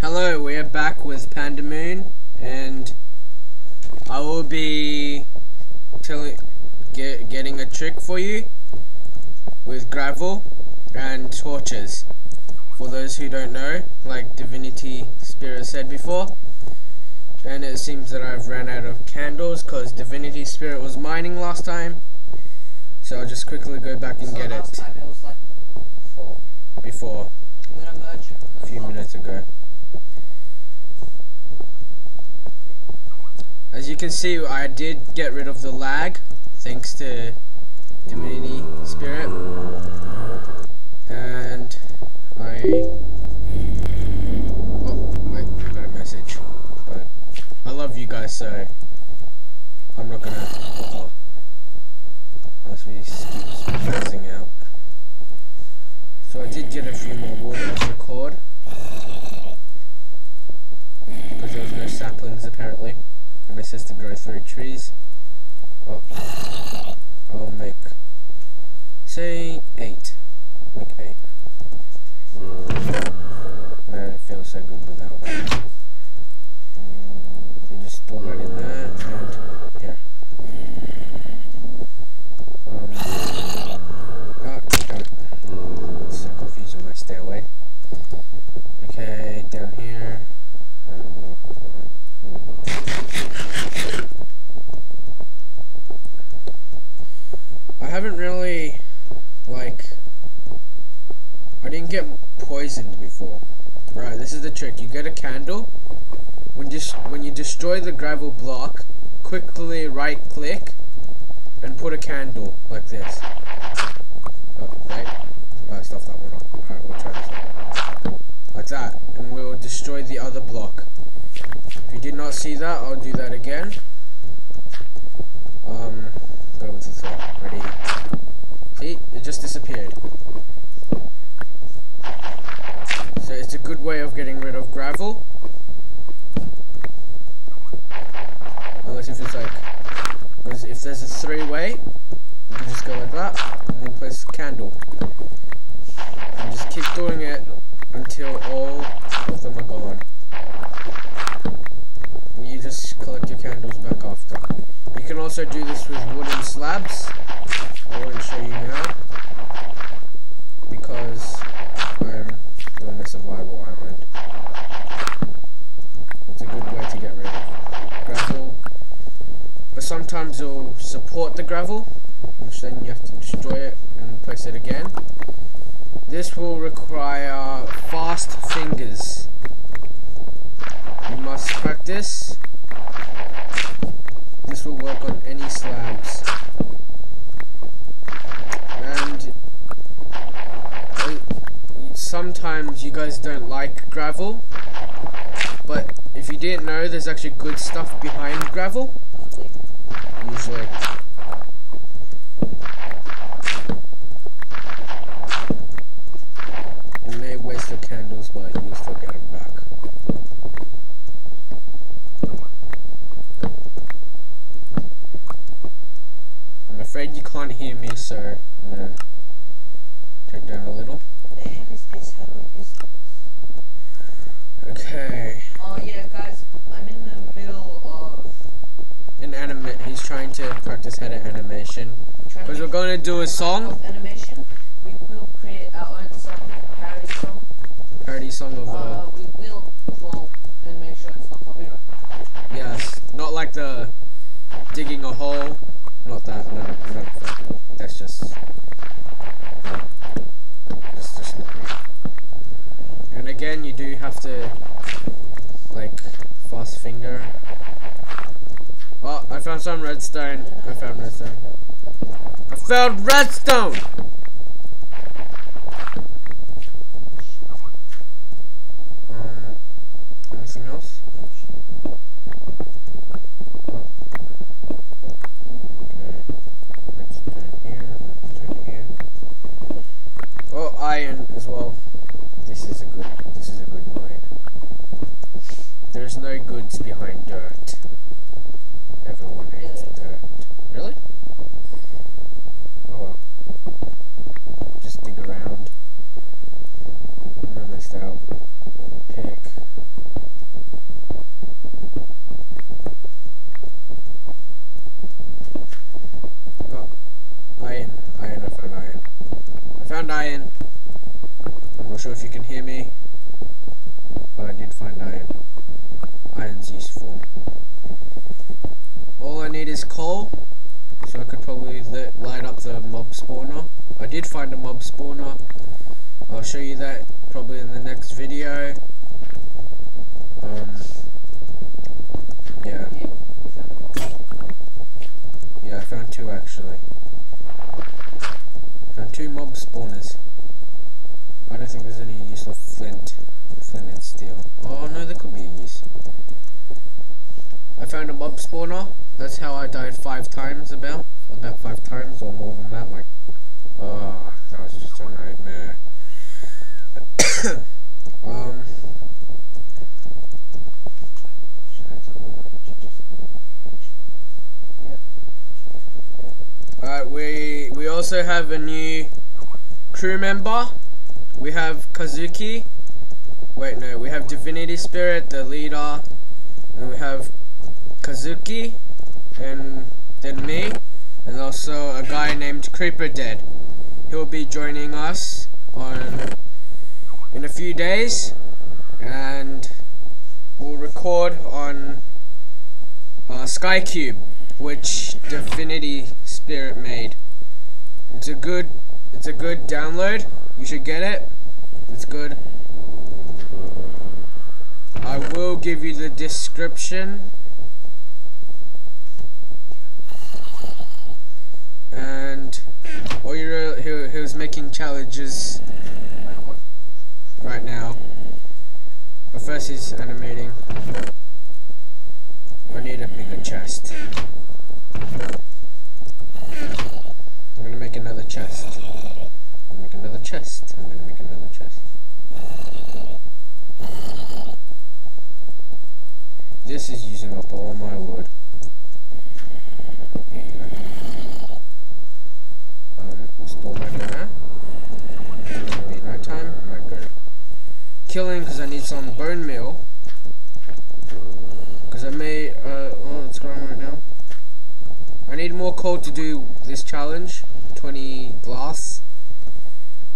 Hello, we are back with Panda Moon, and I will be telling, get, getting a trick for you with gravel and torches. For those who don't know, like Divinity Spirit said before, and it seems that I've ran out of candles because Divinity Spirit was mining last time, so I'll just quickly go back and So get it it like before I'm gonna merge it. a few minutes ago. As you can see, I did get rid of the lag, thanks to Divinity Spirit. And I... Oh, wait, I got a message. But I love you guys, so I'm not gonna... Oh, unless we keep phasing out. So I did get a few more water off the cord. Because there was no saplings apparently. It says to grow through trees. Oh, I'll make, say, eight. Make eight. Man, it feels so good without that. So you just store that in there, and here. Um, ah, damn it. So confused when I stay away. Okay, down here. I haven't really, like, I didn't get poisoned before. Right, this is the trick. You get a candle. When just when you destroy the gravel block, quickly right click and put a candle like this. Oh, wait. Alright, oh, stop that one. Alright, we'll try this one. Like that. And we'll destroy the other block. If you did not see that, I'll do that again. Um, go with the thought. Ready? See? It just disappeared. So it's a good way of getting rid of gravel. Unless if it's like, because if there's a three-way, you can just go like that, and then place a candle. And just keep doing it until all of them are gone. And you just collect your candles back after. You can also do this with wooden slabs. I won't show you now. Because I'm doing a survival island. It's a good way to get rid of gravel. But sometimes it'll support the gravel, which then you have to destroy it and place it again. This will require fast fingers. You must practice. This will work on any slabs. And uh, sometimes you guys don't like gravel, but if you didn't know, there's actually good stuff behind gravel. Usually. You may waste your candles, but you'll still get them back. I'm afraid you can't hear me, so I'm gonna turn down a little. The heck is this? How do I use this? Okay. Oh yeah, guys, I'm in the middle of In anime, he's trying to practice how to animation. Because we're going to do a song, of animation. We will create our own song, parody song. parody song of, uh, Uh, we will call and make sure it's not copyright. yes, not like the digging a hole, not that, no, that's just, that's just not me. And again, you do have to, like, fast finger. Oh, I found some redstone. I found redstone. I found redstone! Um, anything else? Oh. Okay. Redstone here, redstone here. Oh, iron as well. This is a good, this is a good mine. There's no goods behind dirt. Everyone hates Really? dirt. Really? Oh well. Just dig around. I'm almost out. Pick. Oh, iron, iron, I found iron. I found iron. I'm not sure if you can hear me, but I did find iron. Iron's useful. All I need is coal, so I could probably light up the mob spawner. I did find a mob spawner. I'll show you that probably in the next video. Um, yeah, Yeah, we found it. yeah, I found two actually. Found two mob spawners. I don't think there's any use of flint, flint and steel. Oh no, there could be a use. I found a mob spawner. That's how I died five times about, about five times or more than that. Like, oh, that was just a nightmare. um, Alright, we we also have a new crew member. We have Kazuki. Wait, no, we have Divinity Spirit, the leader, and we have Kazuki, and then me, and also a guy named Creeper Dead. He'll be joining us on in a few days, and we'll record on uh, SkyCube, which Divinity Spirit made. It's a good, it's a good download. You should get it. It's good. I will give you the description. And all you he, he was making challenges right now. But first he's animating. I need a bigger chest. I'm gonna make another chest. I'm gonna make another chest. I'm gonna make another chest. This is using up all my wood. Um, store my dinner. It'll be night time. I might go killing because I need some bone meal. Because I may, uh, oh, it's going right now. I need more coal to do this challenge. 20 glass.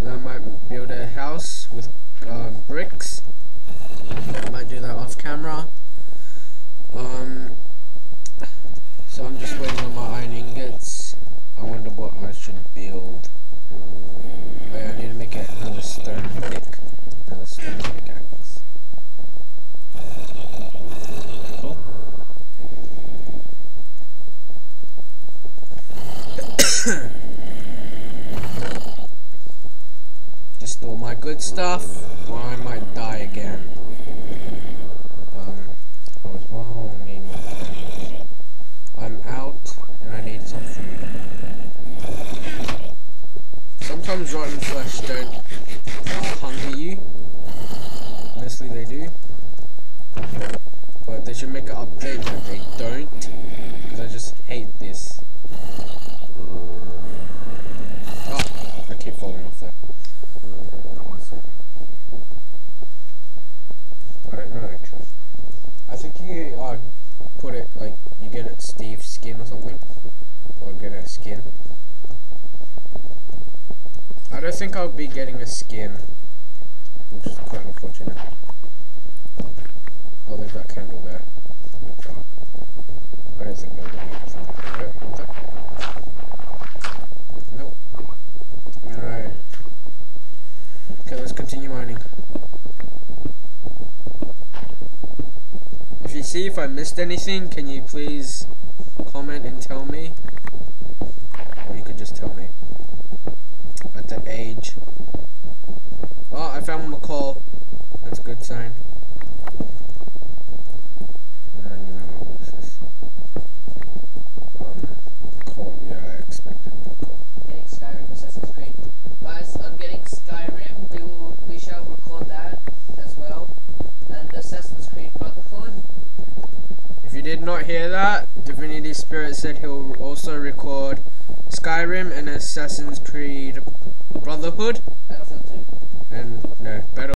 And I might build a house with um, bricks. I might do that off camera. Um, so I'm just waiting on my iron ingots. I wonder what I should build. Oh, yeah, I need to make another stone pick. Another stone pickaxe. Cool. Just store my good stuff, or I might die again. Um, I'm out, and I need some. Sometimes rotten flesh don't uh, hunger you. Mostly they do. But they should make an update that they don't. Because I just hate this. Oh, I keep falling off there. I don't know actually. I think you uh, put it like you get a Steve skin or something, or get a skin. I don't think I'll be getting a skin, which is quite unfortunate. I'll leave that candle there. It's a bit dark. I don't think I'll be anything. Oh, what's that? Nope. Alright. Okay, let's continue mining. If you see if I missed anything, can you please comment and tell me? Or you could just tell me. At the age. Oh, I found McCall. That's a good sign. And then, you know, what was this? Um, call, yeah, I expected McCall. Getting Skyrim Assassin's Creed. Guys, I'm getting Skyrim. We will we shall record that as well. And Assassin's Creed Brotherhood. If you did not hear that, Spirit said he'll also record Skyrim and Assassin's Creed Brotherhood. Battlefield 2. And no, Battle